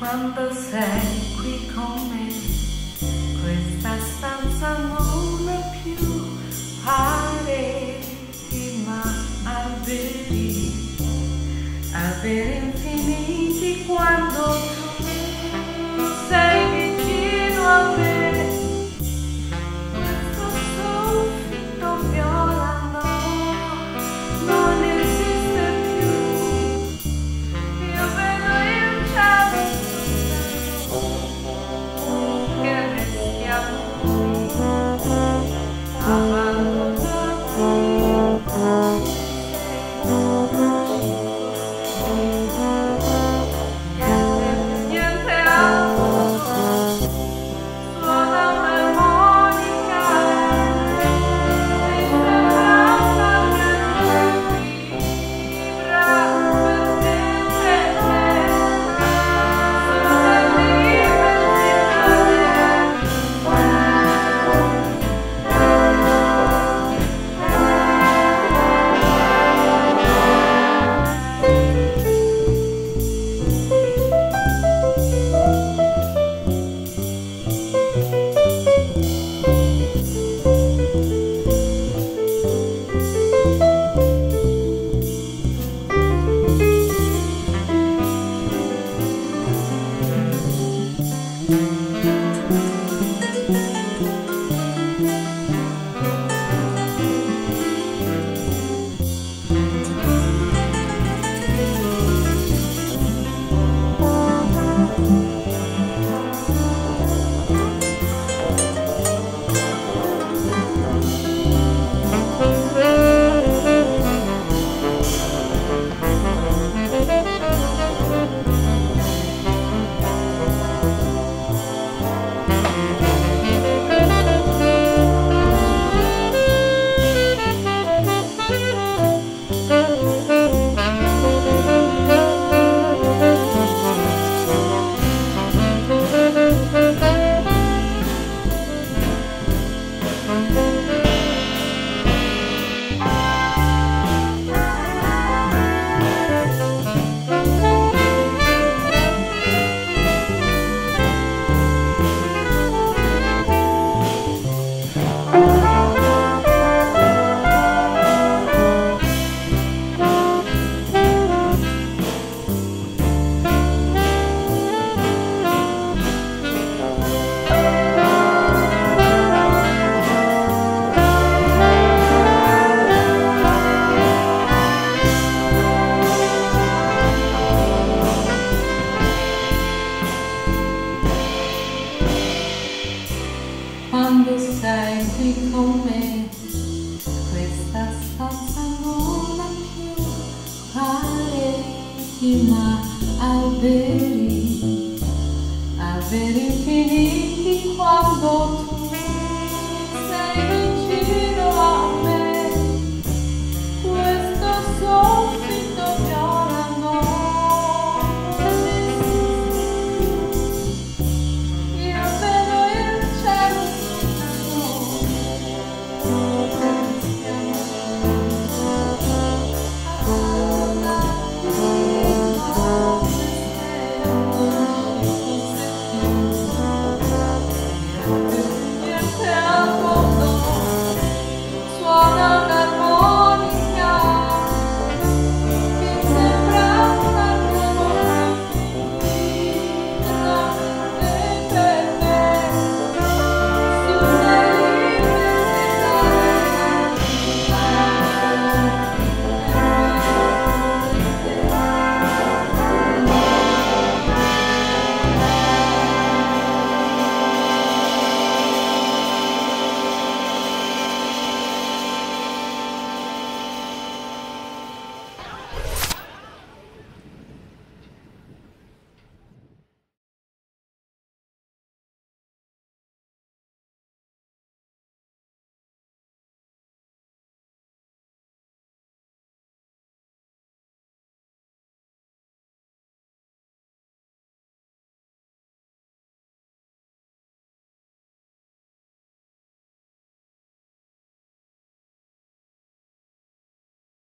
quando sei qui con me. Questa stanza non è più pareti ma alberi, alberi infiniti quando quando sei qui con me. Questa stanza non ha più pareti ma alberi, alberi infiniti quando tu